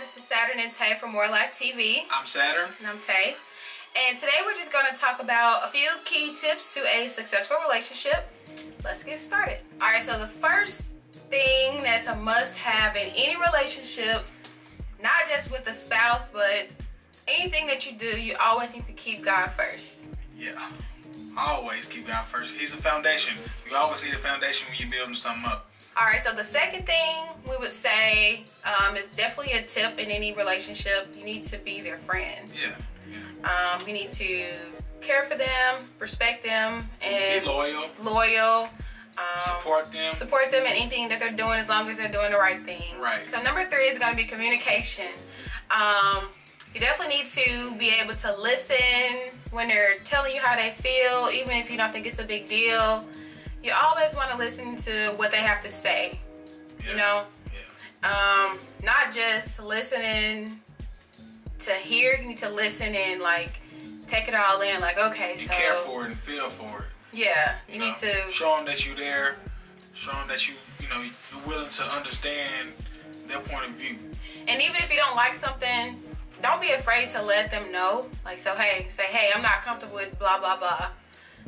This is Saturn and Tay from Moore Life TV. I'm Saturn. And I'm Tay. And today we're just going to talk about a few key tips to a successful relationship. Let's get started. All right, so the first thing that's a must have in any relationship, not just with a spouse, but anything that you do, you always need to keep God first. Yeah. Always keep God first. He's a foundation. You always need a foundation when you're building something up. All right, so the second thing we would say um, is definitely a tip in any relationship. You need to be their friend. Yeah. Um, you need to care for them, respect them, and Be loyal. loyal. Um, Support them. support them in anything that they're doing as long as they're doing the right thing. Right. So number three is going to be communication. Um, you definitely need to be able to listen when they're telling you how they feel, even if you don't think it's a big deal. You always want to listen to what they have to say. Yeah. You know, Yeah. um, not just listening to hear. You need to listen and like take it all in. Like, okay, You so care for it and feel for it. yeah, you, You need know? to show them that you're there. Show them that you, you know, you're willing to understand their point of view. And even if you don't like something, don't be afraid to let them know. Like, so hey, say, hey, I'm not comfortable with blah blah blah.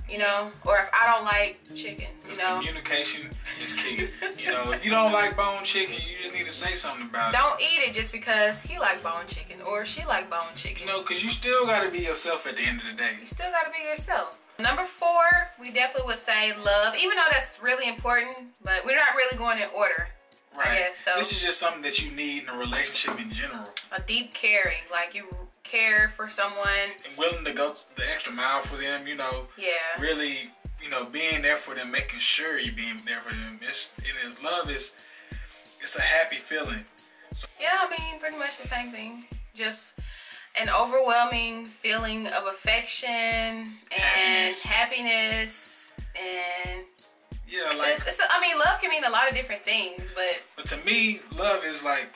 You know, or if I don't like chicken, you know, communication is key. you know, if you don't like bone chicken, you just need to say something about it. don't eat it just because he like bone chicken or she like bone chicken. You know, because you still got to be yourself at the end of the day. you still gotta be yourself. Number four, we definitely would say love, even though that's really important, but we're not really going in order. Right. guess so. This is just something that you need in a relationship in general. A deep caring, like you care for someone. And willing to go the extra mile for them, you know. Yeah. Really, you know, being there for them, making sure you're being there for them. It's and love is it's a happy feeling. So, Yeah, I mean, pretty much the same thing. Just an overwhelming feeling of affection and Happiness. happiness, and Yeah, like just, I mean, love can mean a lot of different things, but but to me, love is like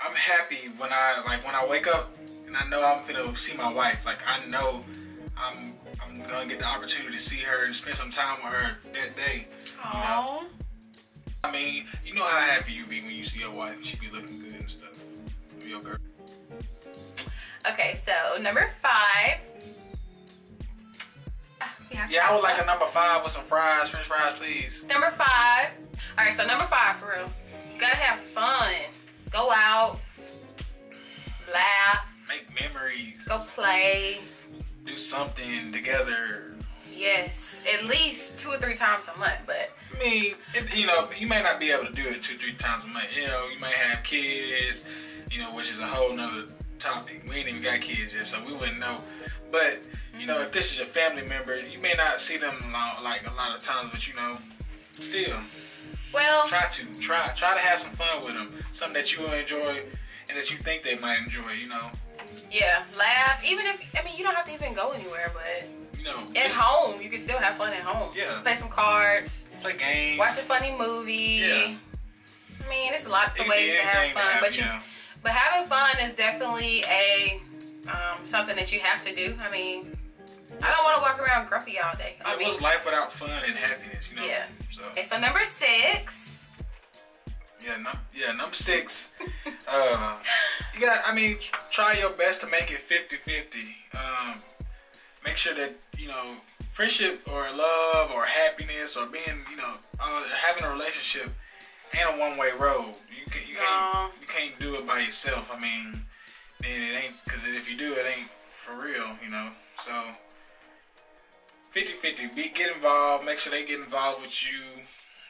I'm happy when I like when I wake up and I know I'm gonna see my wife. Like I know I'm I'm gonna get the opportunity to see her and spend some time with her that day. oh, I mean, you know how happy you be when you see your wife and she be looking good and stuff. Your girl. okay. So number five. Ah, Yeah, I would like a number five with some fries, French fries, please. Number five. All right, so number five for real. You gotta have Do something together. Yes, at least two or three times a month, but I mean, it, you know, you may not be able to do it two, three times a month. You know, you may have kids, you know, which is a whole nother topic. We ain't even got kids yet, so we wouldn't know. But, you know, if this is your family member, you may not see them like a lot of times, but you know, still, well, try to. Try try to have some fun with them. Something that you will enjoy and that you think they might enjoy, you know. Yeah, laugh. Even if I mean you don't have to even go anywhere, but You know, at home you can still have fun at home. Yeah. play some cards, play games. watch a funny movie. Yeah. I mean, there's lots of could ways to have fun, have, but you, know. but having fun is definitely a um, something that you have to do. I mean, I don't want to walk around grumpy all day. I It mean, was life without fun and happiness, you know. Yeah. So okay, so number six. Yeah, num- yeah, number six. uh, you got. I mean, try your best to make it 50-50. Um, make sure that you know friendship or love or happiness or being, you know, uh, having a relationship ain't a one way road. You can you No. can't you can't do it by yourself. I mean, then it ain't because if you do, it ain't for real. You know, so. 50-50 be get involved make sure they get involved with you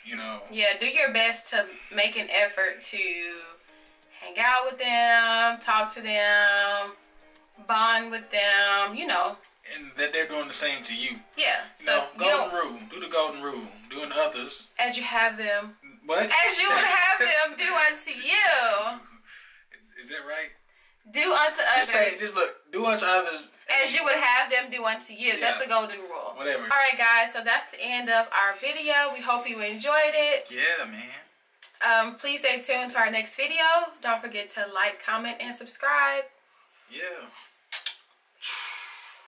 you know. Yeah, do your best to make an effort to hang out with them, talk to them, bond with them, you know. and that they're doing the same to you. Yeah. you So know golden rule. Do the golden rule. Doing others. As you have them, what? As you would have them do unto you. is that right? Do unto say others. just look. Do unto others as you would have them do unto you. That's the golden rule. whatever All right, guys. So that's the end of our video. We hope you enjoyed it. yeah man Um, please stay tuned to our next video. Don't forget to like, comment, and subscribe. yeah